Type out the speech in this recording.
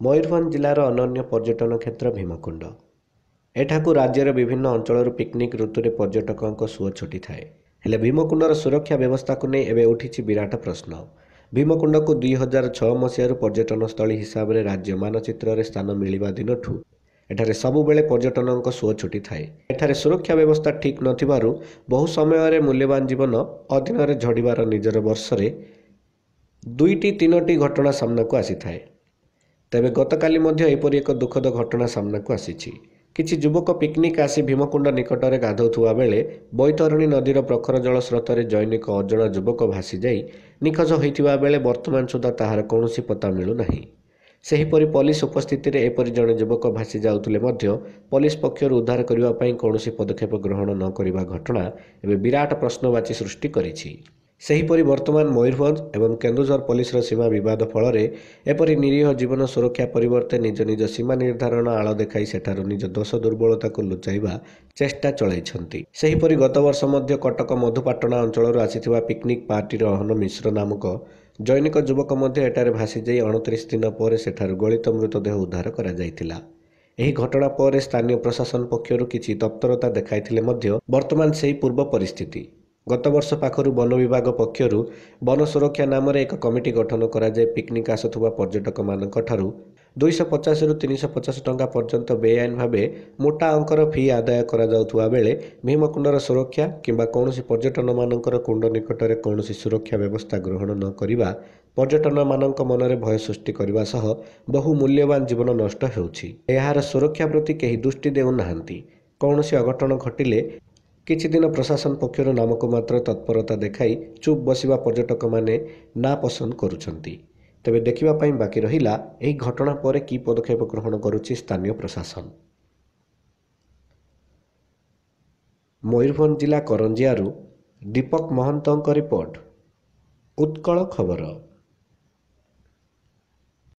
ମୟୂରଭଞ୍ଜ ଜିଲ୍ଲାର ଅନନ୍ୟ ପର୍ଯ୍ୟଟନ କ୍ଷେତ୍ର ଭୀମକୁଣ୍ଡ। ଏଠାକୁ ରାଜ୍ୟର ବିଭିନ୍ନ ଅଞ୍ଚଳରୁ ପିକନିକ୍ ଋତୁରେ ପର୍ଯ୍ୟଟକଙ୍କ ସୁଅ ଛୁଟିଥାଏ। ହେଲେ ଭୀମକୁଣ୍ଡର ସୁରକ୍ଷା ବ୍ୟବସ୍ଥାକୁ ନେଇ ଏବେ ଉଠିଛି ବିରାଟ ପ୍ରଶ୍ନ। ଭୀମକୁଣ୍ଡକୁ ଦୁଇ ହଜାର ଛଅ ମସିହାରୁ ପର୍ଯ୍ୟଟନସ୍ଥଳୀ ହିସାବରେ ରାଜ୍ୟ ମାନଚିତ୍ରରେ ସ୍ଥାନ ମିଳିବା ଦିନଠୁ ଏଠାରେ ସବୁବେଳେ ପର୍ଯ୍ୟଟନଙ୍କ ସୁଅ ଛୁଟିଥାଏ ଏଠାରେ ସୁରକ୍ଷା ବ୍ୟବସ୍ଥା ଠିକ୍ ନଥିବାରୁ ବହୁ ସମୟରେ ମୂଲ୍ୟବାନ ଜୀବନ ଅଦିନରେ ଝଡ଼ିବାର ନିଜର ବର୍ଷରେ ଦୁଇଟି ତିନୋଟି ଘଟଣା ସାମ୍ନାକୁ ଆସିଥାଏ। ତେବେ ଗତକାଲି ମଧ୍ୟ ଏପରି ଏକ ଦୁଃଖଦ ଘଟଣା ସାମ୍ନାକୁ ଆସିଛି। କିଛି ଯୁବକ ପିକନିକ୍ ଆସି ଭୀମକୁଣ୍ଡ ନିକଟରେ ଗାଧୋଉଥିବା ବେଳେ ବୈତରଣୀ ନଦୀର ପ୍ରଖର ଜଳ ସ୍ରୋତରେ ଜୈନିକ ଅଜଣା ଯୁବକ ଭାସିଯାଇ ନିଖୋଜ ହୋଇଥିବା ବେଳେ ବର୍ତ୍ତମାନ ସୁଦ୍ଧା ତାହାର କୌଣସି ପତ୍ତା ମିଳୁନାହିଁ। ସେହିପରି ପୋଲିସ ଉପସ୍ଥିତିରେ ଏପରି ଜଣେ ଯୁବକ ଭାସି ଯାଉଥିଲେ ମଧ୍ୟ ପୋଲିସ ପକ୍ଷରୁ ଉଦ୍ଧାର କରିବା ପାଇଁ କୌଣସି ପଦକ୍ଷେପ ଗ୍ରହଣ ନ କରିବା ଘଟଣା ଏବେ ବିରାଟ ପ୍ରଶ୍ନବାଚୀ ସୃଷ୍ଟି କରିଛି। ସେହିପରି ବର୍ତ୍ତମାନ ମୟୂରଭଞ୍ଜ ଏବଂ କେନ୍ଦୁଝର ପୋଲିସର ସୀମା ବିବାଦ ଫଳରେ ଏପରି ନିରୀହ ଜୀବନ ସୁରକ୍ଷା ପରିବର୍ତ୍ତେ ନିଜ ନିଜ ସୀମା ନିର୍ଦ୍ଧାରଣ ଆଳ ଦେଖାଇ ସେଠାରୁ ନିଜ ଦୋଷ ଦୁର୍ବଳତାକୁ ଲୁଚାଇବା ଚେଷ୍ଟା ଚଳାଇଛନ୍ତି। ସେହିପରି ଗତବର୍ଷ ମଧ୍ୟ କଟକ ମଧୁପାଟଣା ଅଞ୍ଚଳରୁ ଆସିଥିବା ପିକନିକ୍ ପାର୍ଟିର ଅହନ ମିଶ୍ର ନାମକ ଜୈନିକ ଯୁବକ ମଧ୍ୟ ଏଠାରେ ଭାସିଯାଇ ଅଣତିରିଶ ଦିନ ପରେ ସେଠାରୁ ଗଳିତ ମୃତଦେହ ଉଦ୍ଧାର କରାଯାଇଥିଲା। ଏହି ଘଟଣା ପରେ ସ୍ଥାନୀୟ ପ୍ରଶାସନ ପକ୍ଷରୁ କିଛି ତତ୍ପରତା ଦେଖାଇଥିଲେ ମଧ୍ୟ ବର୍ତ୍ତମାନ ସେହି ପୂର୍ବ ପରିସ୍ଥିତି। ଗତବର୍ଷ ପାଖରୁ ବନ ବିଭାଗ ପକ୍ଷରୁ ବନ ସୁରକ୍ଷା ନାମରେ ଏକ କମିଟି ଗଠନ କରାଯାଇ ପିକନିକ୍ ଆସୁଥିବା ପର୍ଯ୍ୟଟକମାନଙ୍କଠାରୁ ଦୁଇଶହ ପଚାଶରୁ ତିନିଶହ ପଚାଶ ଟଙ୍କା ପର୍ଯ୍ୟନ୍ତ ବେଆଇନ ଭାବେ ମୋଟା ଅଙ୍କର ଫି ଆଦାୟ କରାଯାଉଥିବା ବେଳେ ଭୀମକୁଣ୍ଡର ସୁରକ୍ଷା କିମ୍ବା କୌଣସି ପର୍ଯ୍ୟଟନମାନଙ୍କର କୁଣ୍ଡ ନିକଟରେ କୌଣସି ସୁରକ୍ଷା ବ୍ୟବସ୍ଥା ଗ୍ରହଣ ନ କରିବା ପର୍ଯ୍ୟଟନମାନଙ୍କ ମନରେ ଭୟ ସୃଷ୍ଟି କରିବା ସହ ବହୁ ମୂଲ୍ୟବାନ ଜୀବନ ନଷ୍ଟ ହେଉଛି। ଏହାର ସୁରକ୍ଷା ପ୍ରତି କେହି ଦୃଷ୍ଟି ଦେଉନାହାନ୍ତି। କୌଣସି ଅଘଟଣ ଘଟିଲେ କିଛି ଦିନ ପ୍ରଶାସନ ପକ୍ଷରୁ ନାମକୁ ମାତ୍ର ତତ୍ପରତା ଦେଖାଇ ଚୁପ୍ ବସିବା ପର୍ଯ୍ୟଟକମାନେ ନାପସନ୍ଦ କରୁଛନ୍ତି। ତେବେ ଦେଖିବା ପାଇଁ ବାକି ରହିଲା ଏହି ଘଟଣା ପରେ କି ପଦକ୍ଷେପ ଗ୍ରହଣ କରୁଛି ସ୍ଥାନୀୟ ପ୍ରଶାସନ। ମୟୂରଭଞ୍ଜ ଜିଲ୍ଲା କରଞ୍ଜିଆରୁ ଦୀପକ ମହନ୍ତଙ୍କ ରିପୋର୍ଟ। ଉତ୍କଳ ଖବର।